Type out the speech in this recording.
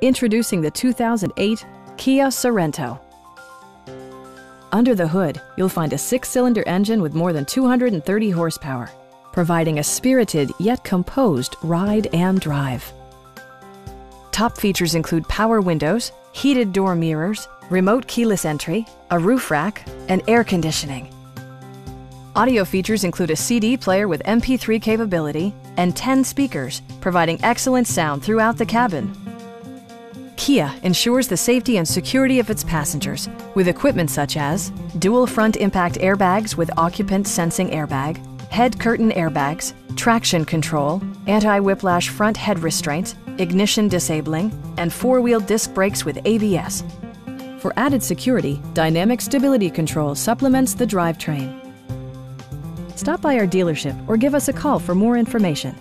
Introducing the 2008 Kia Sorento. Under the hood, you'll find a six-cylinder engine with more than 230 horsepower, providing a spirited yet composed ride and drive. Top features include power windows, heated door mirrors, remote keyless entry, a roof rack, and air conditioning. Audio features include a CD player with MP3 capability and 10 speakers, providing excellent sound throughout the cabin. Kia ensures the safety and security of its passengers with equipment such as dual front impact airbags with occupant sensing airbag, head curtain airbags, traction control, anti-whiplash front head restraints, ignition disabling, and four-wheel disc brakes with ABS. For added security, Dynamic Stability Control supplements the drivetrain. Stop by our dealership or give us a call for more information.